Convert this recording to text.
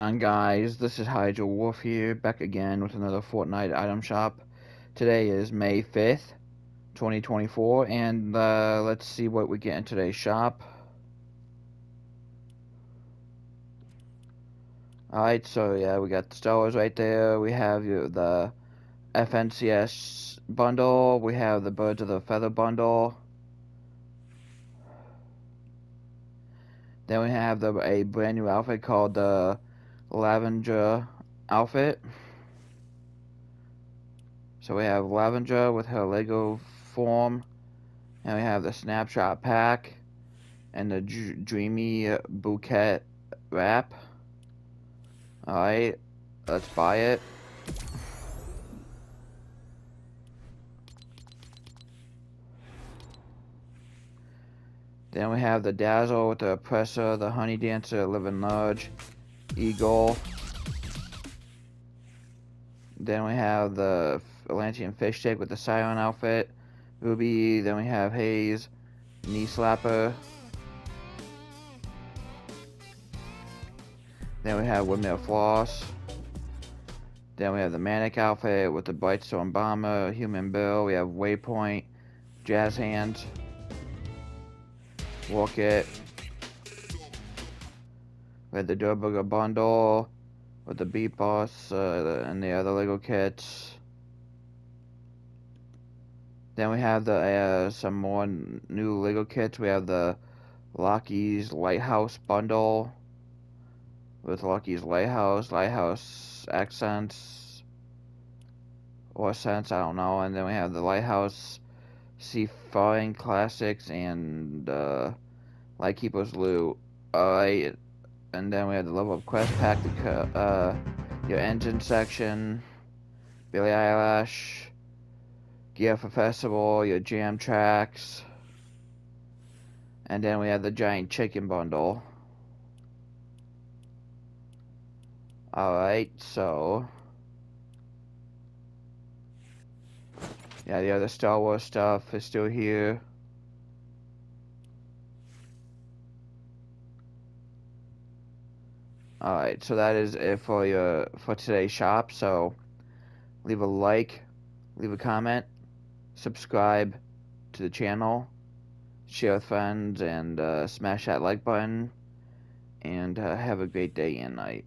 on guys, this is Hydra Wolf here, back again with another Fortnite item shop. Today is May 5th, 2024, and uh, let's see what we get in today's shop. Alright, so yeah, we got the stars right there, we have the FNCS bundle, we have the Birds of the Feather bundle, then we have the, a brand new outfit called the Lavendra outfit. So we have Lavendra with her Lego form. And we have the Snapshot Pack. And the Dreamy Bouquet Wrap. Alright, let's buy it. Then we have the Dazzle with the Oppressor, the Honey Dancer, Living Large, Eagle. Then we have the Atlantean Fish Tank with the Scion outfit. Ruby. Then we have Haze. Knee Slapper. Then we have Windmill Floss. Then we have the Manic outfit with the Brightstorm Bomber, Human Bill. We have Waypoint, Jazz Hands, Walk It. We had the Durrr Burger bundle with the Beat Boss uh, and the other Lego kits. Then we have the uh, some more new Lego kits. We have the Lucky's Lighthouse bundle with Lucky's Lighthouse, Lighthouse accents or sense, I don't know. And then we have the Lighthouse Seafaring Classics and uh, Lightkeeper's Loot. Alright, and then we have the level up quest pack, the, uh, your engine section, Billie Eilish, gear for festival, your jam tracks, and then we have the giant chicken bundle. Alright, so... Yeah, the other Star Wars stuff is still here. Alright, so that is it for your for today's shop. So leave a like, leave a comment, subscribe to the channel, share with friends, and uh, smash that like button. And uh, have a great day and night.